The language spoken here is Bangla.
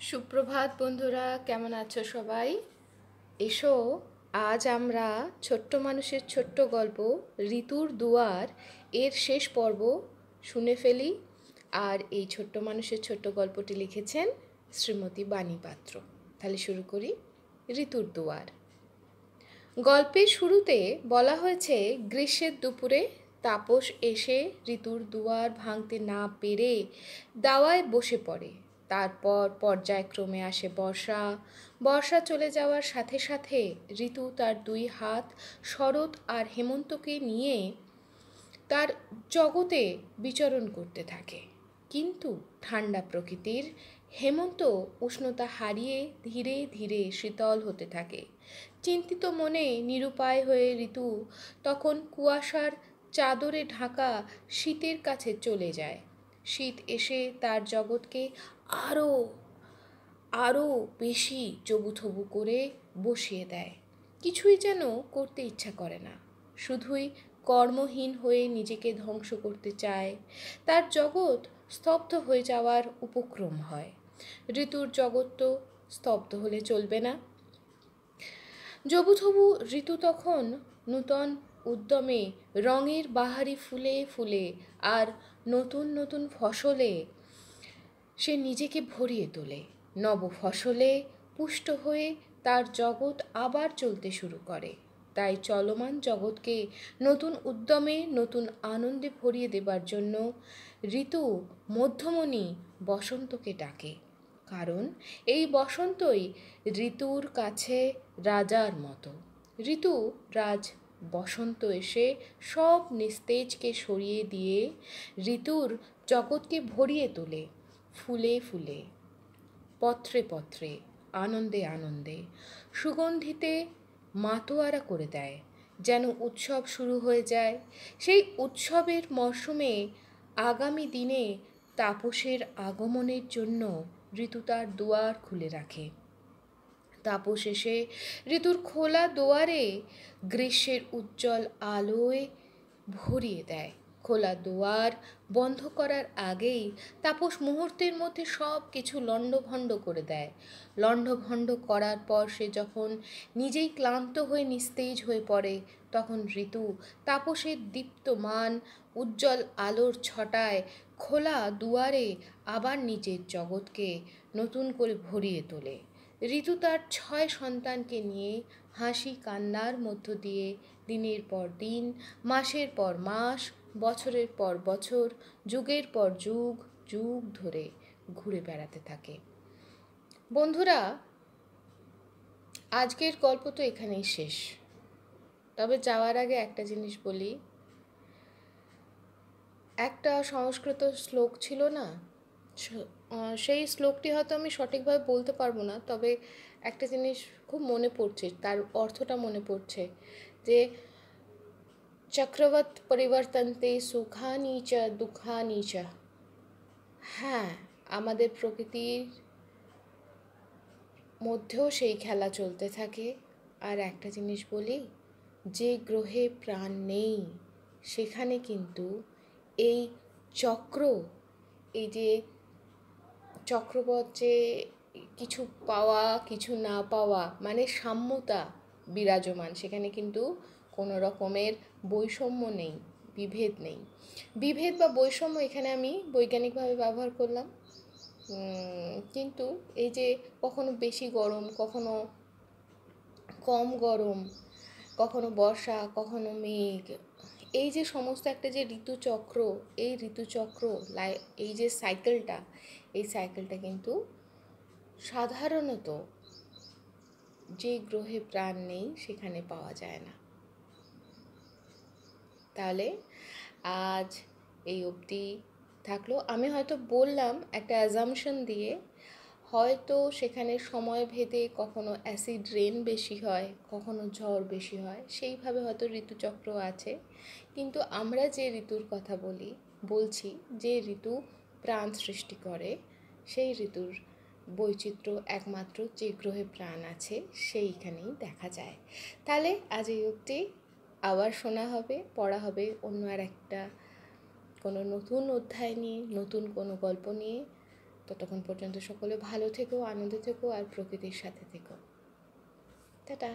সুপ্রভাত বন্ধুরা, কেমন আছো সবাই? এসো, আজ আমরা ছোট্ট মানুষের ছোট্ট গল্প, ঋতুর দুয়ার, এর শেষ পর্ব শুনে ফেলি। আর এই ছোট্ট মানুষের ছোট্ট গল্পটি লিখেছেন শ্রীমতী বাণী পাত্র তাহলে শুরু করি, ঋতুর দুয়ার। গল্পের শুরুতে বলা হয়েছে, গ্রীষ্মের দুপুরে তাপস এসে ঋতুর দুয়ার ভাঙতে না পেরে দাওয়ায় বসে পড়ে। তারপর পর্যায়ক্রমে আসে বর্ষা। বর্ষা চলে যাওয়ার সাথে সাথে ঋতু তার দুই হাত, শরৎ আর হেমন্তকে নিয়ে তার জগতে বিচরণ করতে থাকে। কিন্তু ঠান্ডা প্রকৃতির হেমন্ত উষ্ণতা হারিয়ে ধীরে ধীরে শীতল হতে থাকে। চিন্তিত মনে নিরুপায় হয়ে ঋতু তখন কুয়াশার চাদরে ঢাকা শীতের কাছে চলে যায়। শীত এসে তার জগৎকে আরও আরও বেশি চবুথবু করে বসিয়ে দেয়। কিছুই যেন করতে ইচ্ছা করে না। শুধুই কর্মহীন হয়ে নিজেকে ধ্বংস করতে চায়। তার জগৎ স্তব্ধ হয়ে যাওয়ার উপক্রম হয়। ঋতুর জগৎ তো স্তব্ধ হলে চলবে না। জবুথবু ঋতু তখন নূতন উদ্যমে রঙের বাহারি ফুলে ফুলে আর নতুন নতুন ফসলে সে নিজেকে ভরিয়ে তোলে। নব ফসলে পুষ্ট হয়ে তার জগৎ আবার চলতে শুরু করে। তাই চলমান জগৎকে নতুন উদ্যমে নতুন আনন্দে ভরিয়ে দেবার জন্য ঋতু মধ্যমণি বসন্তকে ডাকে। কারণ এই বসন্তই ঋতুর কাছে রাজার মতো। ঋতু রাজ বসন্ত এসে সব নিস্তেজকে সরিয়ে দিয়ে ঋতুর জগৎকে ভরিয়ে তোলে, ফুলে ফুলে, পত্রে পত্রে, আনন্দে আনন্দে, সুগন্ধিতে মাতোয়ারা করে দেয়, যেন উৎসব শুরু হয়ে যায়। সেই উৎসবের মরশুমে আগামী দিনে তাপসের আগমনের জন্য ঋতু তার দুয়ার খুলে রাখে। এসে ঋতুর খোলা দুয়ারে গ্রীষ্মের উজ্জ্বল আলোয় ভরিয়ে দেয়। খোলা দুয়ার বন্ধ করার আগেই তাপস মুহূর্তের মধ্যে সব কিছু লণ্ডভণ্ড করে দেয়। লণ্ডভণ্ড করার পর সে যখন নিজেই ক্লান্ত হয়ে নিস্তেজ হয়ে পড়ে, তখন ঋতু তাপসের দীপ্তমান উজ্জ্বল আলোর ছটায় খোলা দুয়ারে আবার নিজের জগৎকে নতুন করে ভরিয়ে তোলে। ঋতু তার ছয় সন্তানকে নিয়ে হাসি কান্নার মধ্য দিয়ে দিনের পর দিন, মাসের পর মাস, বছরের পর বছর, যুগের পর যুগ যুগ ধরে ঘুরে বেড়াতে থাকে। বন্ধুরা, আজকের গল্প তো এখানেই শেষ। তবে যাওয়ার আগে একটা জিনিস বলি। একটা সংস্কৃত শ্লোক ছিল না? সেই শ্লোকটি হয়তো আমি সঠিকভাবে বলতে পারব না, তবে একটা জিনিস খুব মনে পড়ছে, তার অর্থটা মনে পড়ছে, যে চক্রবত পরিবর্তনতে সুখানি চ, দুঃখানি চ। হ্যাঁ আমাদের প্রকৃতির মধ্যেও সেই খেলা চলতে থাকে, আর একটা জিনিস বলি, যে গ্রহে প্রাণ নেই, সেখানে কিন্তু এই চক্র, এই যে চক্রবত যে কিছু পাওয়া, কিছু না পাওয়া মানে সাম্যতা বিরাজমান, সেখানে কিন্তু কোনো রকমের বৈষম্য নেই, বিভেদ নেই। বিভেদ বা বৈষম্য এখানে আমি বৈজ্ঞানিকভাবে ব্যবহার করলাম। কিন্তু এই যে কখনো বেশি গরম, কখনো কম গরম, কখনো বর্ষা, কখনো মেঘ এই যে সমস্ত একটা যে ঋতুচক্র, এই ঋতুচক্র লাই, এই যে সাইকেলটা এই সাইকেলটা কিন্তু সাধারণত যে গ্রহে প্রাণ নেই সেখানে পাওয়া যায় না। তাহলে আজ এই অবধি থাকল। আমি হয়তো বললাম একটা অ্যাজামশন দিয়ে হয়তো সেখানে সময় ভেদে কখনো অ্যাসিড রেন বেশি হয়, কখনো ঝড় বেশি হয়, সেইভাবে হয়তো ঋতুচক্র আছে। কিন্তু আমরা যে ঋতুর কথা বলি, বলছি যে ঋতু প্রাণ সৃষ্টি করে, সেই ঋতুর বৈচিত্র্য একমাত্র যে গ্রহে প্রাণ আছে, সেইখানেই দেখা যায়। তাহলে আজ এই অবধি আবার শোনা হবে, পড়া হবে অন্য আর একটা কোনো নতুন অধ্যায় নিয়ে, নতুন কোনো গল্প নিয়ে। ততক্ষণ পর্যন্ত সকলে ভালো থেকো আনন্দ থেকো আর প্রকৃতির সাথে থেকো। টাটা।